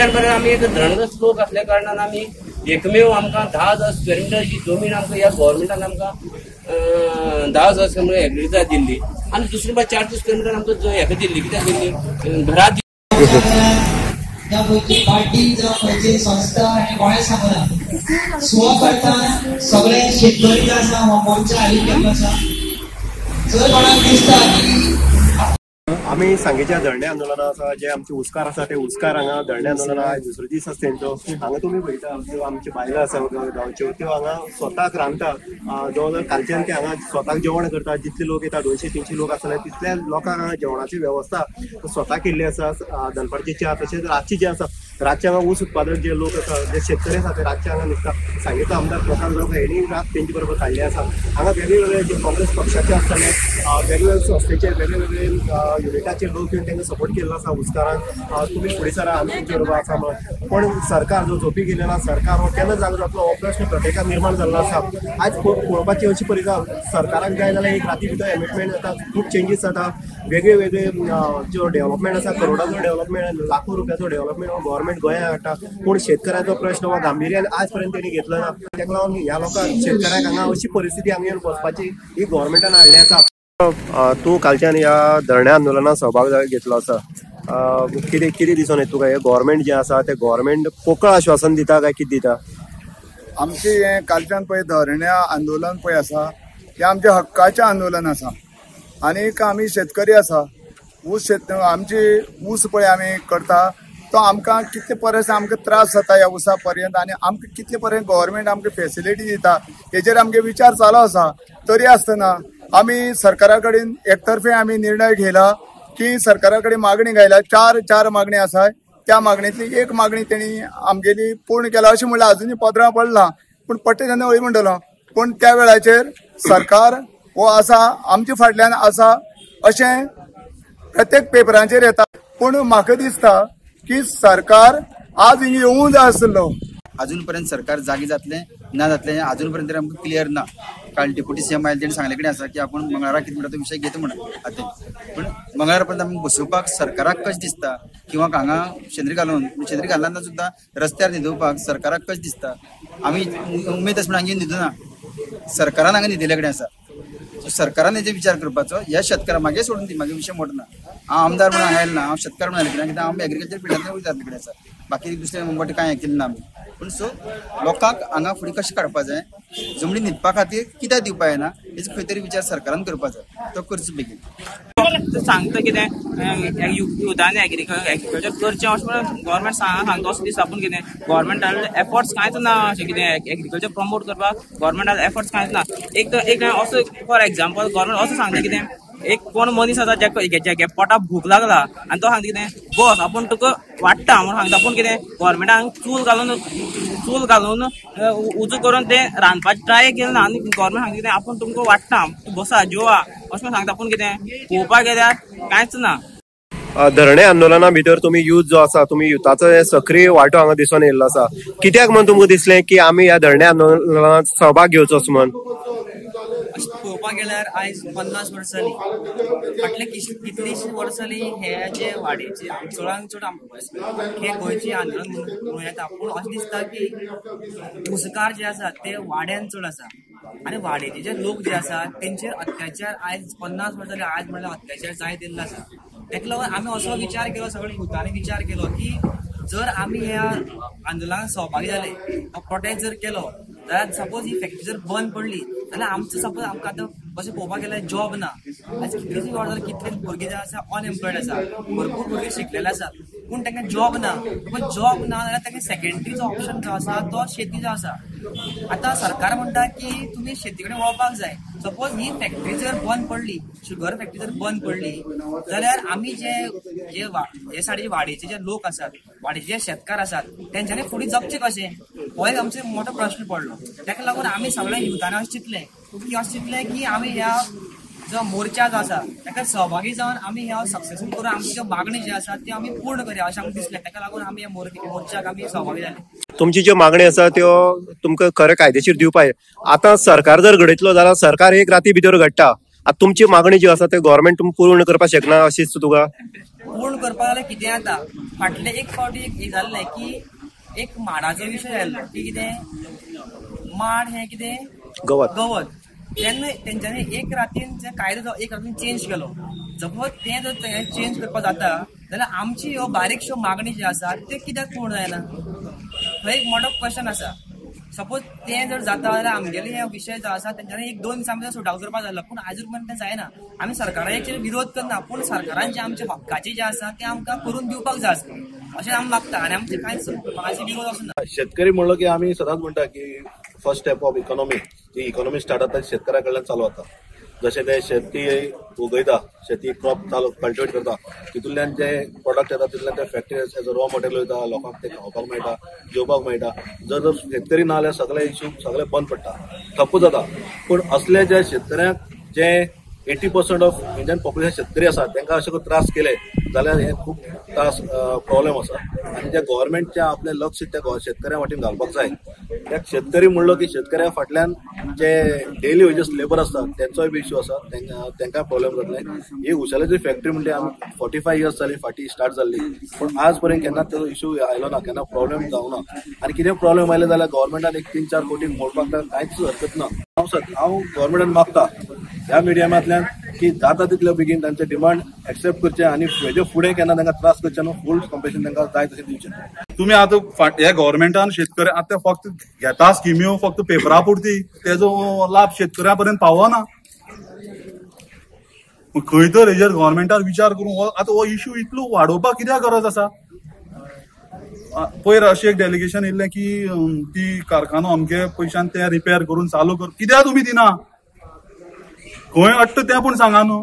त्याच बरोबर आमी एक धनग्रस्त लोक असल्या कारणान आमी एकमेव आमकां धा हजार स्क्वेअर मिटरची जमीन आमकां ह्या गव्हर्मेंटान आमकां धा हजार स्क्वेअर मिटर एग्रीचा दिल्ली. आनी दुसरी बाय चारशे स्क्वेअर मिटर आमकां हेका दिल्ली कित्याक दिल्ली? अं, घरा त्या पैकी पार्टी जावं खंयची म्हणजे संस्था आनी कोणें सांगना सुवा करता सगळे शेतकरी जे आसा हो मोर्चा हालीं केल्लो आसा जर कोणाक दिसता की आमी सांगेच्या धरणे आंदोलना आसा जे आमचे उस्कार आसा ते उस्कार हांगा धरणे आंदोलना आयज दुसरो दीस आसा तेंचो हांगा तुमी पळयता ज्यो आमचे बायलो आसा गांवच्यो त्यो हांगा स्वताक रांदता अं, जवळ जवळ कालच्यान ते हांगा स्वताक जेवण करता जितले लोक येता दोनशे तिनशे लोक आसले तितल्या लोकांक हांगा जेवणाची वेवस्था स्वता केल्ली आसा अं, दनपारची च्या तशेंच रातची जे आसा रातचे हांगा ऊस उत्पादक जे लोक आसा जे शेतकरी आसा ते रातचे हांगा न्हिदता सांगेचो आमदार प्रसाद गांवकर हेणी रात तेंचे बरोबर काडले आसा हांगा वेगवेगळे जे काँग्रेस पक्षाचे आसतले वेगवेगळे संस्थेचे वेगळे वेगळे युनिटाचे लोक येवन तांकां सपोर्ट केल्लो आसा उस्कारान तुमी फुडें सरा आमी तुमचे बरोबर आसा म्हणून पण सरकार जो झोपी गेलेला सरकार हो केन्ना जागो जातलो हो प्रश्न प्रत्येकान निर्माण जाल्लो आसा आयज पळोवपाची अशी परिस्थिती सरकाराक जाय जाल्यार एक राती भितर एमिटमेंट जाता खूब चेंजीस जाता वेगळे वेगळे जो डेव्हलपमेंट आसा करोडाचो डेव्हलपमेंट लाखो रुपयाचो डेव्हलपमेंट हो गव्हर्मेंट गोंया हाडटा पूण शेतकऱ्याचो प्रश्न हो गांभीर्यान आज पर्यंत तेणी घेतलो ना ताका लागून ह्या लोकांक शेतकऱ्याक हांगा अशी परिस्थिती हांगा येवन बसपाची ही गव्हर्मेंटान हाडली आसा तूं कालच्यान ह्या धरण्या आंदोलनात सहभाग घेतलो आसा कितें कितें दिसून येता तुका हे गव्हर्मेंट जे आसा ते गव्हर्मेंट पोकळ आश्वासन दिता काय? कितें दिता? आमचे हे कालच्यान पळय धरण्या आंदोलन पळय आसा हे आमचे हक्काचें आंदोलन आसा आनीक आमी शेतकरी आसा ऊस शेत आमची ऊस पळय आमी करता. तो आमकां कितले परस आमकां त्रास जाता ह्या उसा पर्यंत आनी आमकां कितले पर्यंत गव्हर्मेंट आमकां फेसिलिटी दिता हेजेर आमगे विचार चालू आसा. तरी आसतना आमी सरकारा कडेन एकतर्फे आमी निर्णय घेयला की सरकारा कडेन मागणी घायला. चार चार मागणी आसा. त्या मागणेंतली एक मागणी तेणी आमगेली पूर्ण केला. अशें म्हणल्यार अजुनूय पदरां पडला. पूण पट्टे तेन्ना हय म्हणटलो पूण त्या वेळाचेर सरकार हो आसा आमच्या फाटल्यान आसा अशें प्रत्येक पेपरांचेर येता. पूण म्हाका दिसता की सरकार आज हिंगा येवूं जाय आसलो अजूनपर्यंत सरकार जागी जातले ना जातले अजूनपर्यंत तरी आमकां क्लियर ना. काल डेप्युटी सीएम आयले तेणी सांगले कडेन आसा की आपण मंगळारा कितें म्हणटा तो विशय घेता म्हणून. आतां पण मंगळारा पर्यंत बसोवपाक सरकाराक कशें दिसता? किंवा हांगा शेंद्री घालून शेंद्री घालना सुद्दां रस्त्यार न्हिदोवपाक सरकाराक कशें दिसता? आमी उमेद आसा म्हणून हांगे न्हिदना सरकारान हांगा न्हिदिल्ले कडेन आसा. सो सरकारान हेजे विचार करपाचो ह्या शेतकाराक मागे सोडून दी मागे विशय मोडना. ना हांव आमदार म्हणून हांगा ना हांव शेतकार म्हणून आयले कित्याक आमी एग्रीकल्चर फिल्डांतल्यान वयता तिकडे आसा बाकी दुसरे मोठे कांय केलें ना आमी पूण सो लोकांक हांगा फुडें कशें काडपा जाय जमनी न्हिदपा खातीर कित्याक दिवपा येना हेजो खंय तरी विचार सरकारान करपा जाय. तो करचो बेगीन. सांगता कितें युथान एग्रीकल्चर करचें अशें म्हणून गोवोरमेंट सांगता असो दीस आपूण कितें गव्हर्मेंटान एफर्ट्स कांयच ना अशें कितें एग्रीकल्चर प्रमोट करपाक गव्हर्मेंटान एफर्ट्स कांयच ना. एक एक असो फॉर एग्जाम्पल गोवोरमेंट असो सांगता कितें एक कोण मनीस आसा जे पोटाक भूक लागला आनी तो सांगता कितें बस आपूण तुका वाडटा म्हणून सांगता पूण कितें गव्हर्मेंटान चूल घालून चूल घालून उजो करून तें रांदपाचें ट्राय केलें ना आनी गोवोरमेंट सांगता कितें आपूण तुमकां वाडटा बसा जेवा. अशें म्हण सांगता पूण कितें पळोवपाक गेल्यार कांयच ना. धरणे आंदोलना भितर तुम्ही यूथ जो आसा तुम्ही युथाचो सक्रीय वांटो हांगा दिसून येयल्लो आसा. कित्याक म्हणून तुमकां दिसलें की आमी ह्या धरणे आंदोलनात सहभाग घेवचोच म्हण? पळोवपाक गेल्यार आयज पन्नास वर्सां जाली फाटल्या कितलीशीं वर्सां जाली हे जे वाडीचे चडांत चड हे गोंयचे आंदोलन म्हणून म्हणूं येता पूण अशें दिसता की उजकार जे आसा ते वाड्यान चड आसा आनी वाडेचे जे लोक जे आसा तेंचेर अत्याचार आयज पन्नास वर्सां जाली आयज म्हणल्यार अत्याचार जायत येयल्लो आसा ताका लागून आमी असो विचार केलो सगळे युथांनी विचार केलो की जर आमी ह्या आंदोलनात सहभागी जाले प्रोटेस्ट जर केलो जाल्यार सपोज ही फॅक्टरी जर बंद पडली आनी आमचो सपोज आमकां आतां अशें पळोवपाक गेल्यार जॉब ना. आज कितलींशीं वर्सां जालीं कितले भुरगे जे आसा अनएम्प्लॉयड आसा. भरपूर भुरगे शिकलेले आसात पूण तांकां जॉब ना. पूण जॉब ना जाल्यार तांकां सेकंडरीचो ऑप्शन जो आसा तो शेती जो आसा. आतां सरकार म्हणटा की तुमी शेती कडेन वळपाक जाय. सपोज ही फॅक्टरी जर बंद पडली शुगर फॅक्टरी जर बंद पडली जाल्यार आमी जे जे वा- हे साडे वाडेचे जे लोक आसात वाडीचे जे शेतकार आसात तेंच्यांनी फुडें जगचें कशें हो एक आमचो मोठो प्रश्न पडलो. ताका लागून आमी सगळ्या युथान अशें चिंतलें की अशें चिंतलें की आमी ह्या जो मोर्चा जो आसा ताका सहभागी जावन आमी ह्या सक्सेसफूल करून आमची ज्यो मागणी ज्यो आसा त्यो आमी पूर्ण करया अशें आमकां दिसलें ताका लागून आमी ह्या मोर- मोर्चाक आमी सहभागी जाले तुमची ज्यो मागणी आसा त्यो तुमकां खरें कायदेशीर दिवपाक आतां सरकार जर घडयतलो जाल्यार सरकार एक राती भितर घडटा. आतां तुमची मागणी ज्यो आसा त्यो गव्हर्मेंट पूर्ण करपाक शकना अशी दिसता तुका? पूर्ण करपा जाल्यार कितें जाता फाटले एक फावटी एक हें जाल्लें की एक माडाचो विशय आयल्लो की कितें? माड हें कितें? गवत. गवत. तेन्ना तेंच्यांनी एक रातीन जे कायदो जो एक रातीन चेंज केलो. जपोज तें जर चेंज करपा जाता जाल्यार आमची ह्यो बारीकश्यो मागणी ज्यो आसा त्यो कित्याक पूर्ण जायना? हो एक मोठो क्वेश्चन आसा. सपोज तें जर जाता जाल्यार आमगेले हे विशय जो आसा तेंच्यांनी एक दोन दिसां भितर सुटाव करपाक जालो पूण आजून पर्यंत तें जायना. आमी सरकाराचेर विरोध करना पूण सरकारान जे आमचे हक्काचे जे आसा ते आमकां करून दिवपाक जाय आसलें अशें आमी मागता आनी आमचे कांयच विरोध असो ना. शेतकरी म्हणलो की आमी सदांच म्हणटा की फर्स्ट स्टेप ऑफ इकॉनॉमी जी इकॉनॉमी स्टार्ट जाता शेतकऱ्या कडल्यान चालू जाता जशें ते शेती उगयता शेती क्रॉप चालू कल्टिवेट करता तितूंतल्यान जे प्रोडक्ट येता तितूंतल्यान ते factory as a raw material वयता लोकांक ते खावपाक मेळटा जेवपाक मेळटा जर जर शेतकरी ना जाल्यार सगळे इश्यू सगळे बंद पडटा ठप्प जाता पूण असले जे शेतकऱ्यांक जे eighty percent of Indian population शेतकरी आसा तांकां अशे करून त्रास केले. जाल्यार हे खूब त्रास प्रॉब्लेम आसा आनी जे गव्हर्मेंटचे आपले लक्ष त्या शेतकऱ्या वाटेन घालपाक जाय. त्या शेतकरी म्हणलो की शेतकऱ्या फाटल्यान जे डेली वेजेस लेबर आसता तेंचोय बी इश्यू आसा त्यांना तांकां प्रॉब्लेम जातले ही उशालाची फॅक्टरी म्हणजे आमी फोर्टी फाय इयर्स जाली फाटी स्टार्ट जाल्ली पूण आज पर्यंत केन्ना तो इश्यू आयलो ना केन्ना प्रॉब्लेम जावना आनी कितें प्रॉब्लेम आयले जाल्यार गव्हर्मेंटान एक तीन चार कोटी मोडपाक कांयच हरकत ना. हांव सद हांव गव्हर्मेंटान मागता. ह्या मिडियमांतल्यान की जाता तितले बेगीन तांचे डिमांड एक्सेप्ट करचे आनी हेजे फुडें केन्ना तांकां त्रास करचे न्हू फूल कॉम्पेशन तांकां जाय तशें दिवचें. तुमी आतां फाट- हे गव्हर्मेंटान शेतकरी आतां फक्त घेता स्किम्यो फक्त पेपरा पुरती. तेजो लाभ शेतकऱ्यापर्यंत पावना. खंय तर हेजेर गव्हर्मेंटान विचार करून हो- आतां हो इश्यू इतलो वाडोवपाक कित्याक गरज आसा? पयर अशें एक डेलिगेशन येयलें की ती कारखानो अमके पयशान ते रिपेर करून चालू कर कित्याक तुमी दिना? खंय अट्ट तें पूण सांगा न्हू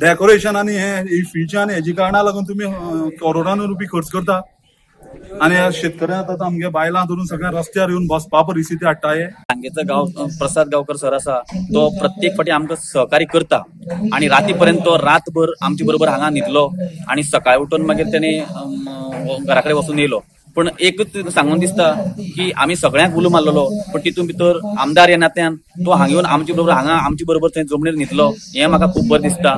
डेकोरेशन आनी हे फीच्या आनी हेजी कारणां लागून तुमी अं, करोडांनी रुपी खर्च करता. आनी ह्या शेतकऱ्यांक आतां आमगे बायलां धरून सगळ्या रस्त्यार येवन बसपा परिस्थिती हाडटा हे सांगेचो गांव प्रसाद गांवकर सर आसा तो प्रत्येक फाटी आमकां सहकार्य करता. आणि रातीपर्यंत तो रातभर आमचे बरोबर हांगा न्हिदलो आणि सकाळी उठून मागीर तेणे घरा कडेन वचून येयलो पण एकच सांगून दिसता की आमी सगळ्यांक उलो मारलेलो पण तितून भितर आमदार ह्या नात्यान तो हांगा येवन आमचे बरोबर हांगा आमचे बरोबर थंय जमणीर न्हिदलो. हें म्हाका खूब बरें दिसता.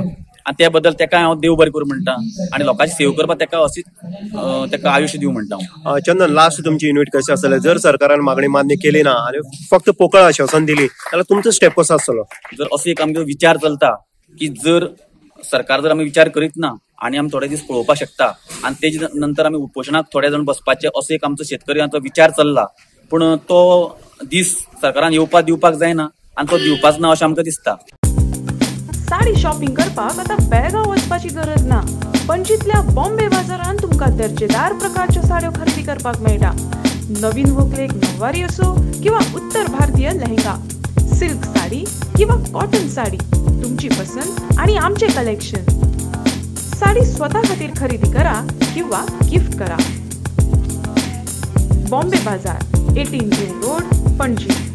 आनी त्या बद्दल तेका हांव देव बरें करूं म्हणटा. आनी लोकांची सेवा करपाक तेका अशीच अं, तेका आयुश्य दिवं म्हणटा चंदन लास्ट तुमची युनिट कशी आसतले? जर सरकारान मागणी मान्य केली ना आणि फक्त पोकळ आश्वासन दिली जाल्यार तुमचो स्टेप कसो आसतलो जर असो एक आमचो विचार चलता की जर सरकार जर आमी विचार करीत ना आणि आमी थोडे दीस पळोवपाक शकता आणि तेजे नंतर आमी उपोशणाक थोडे जाण बसपाचे असो एक आमचो शेतकऱ्यांचो विचार चल्ला पूण तो दीस सरकारान येवपाक दिवपाक जायना आणि तो दिवपाच ना अशें आमकां दिसता. साडी शॉपिंग करपाक आता बेळगांव वचपाची गरज ना. पणजीतल्या बॉम्बे बाजारात तुमकां दर्जेदार प्रकारच्या साड्यो खरेदी करपाक मेळटा. नवीन व्हंकलेक नववारी असो किंवा उत्तर भारतीय लेहंगा. सिल्क साडी किंवा कॉटन साडी. तुमची पसंत आणि आमचे कलेक्शन साडी स्वतः खातीर खरेदी करा किंवा गिफ्ट करा. बॉम्बे बाजार एटीन जून रोड पणजी.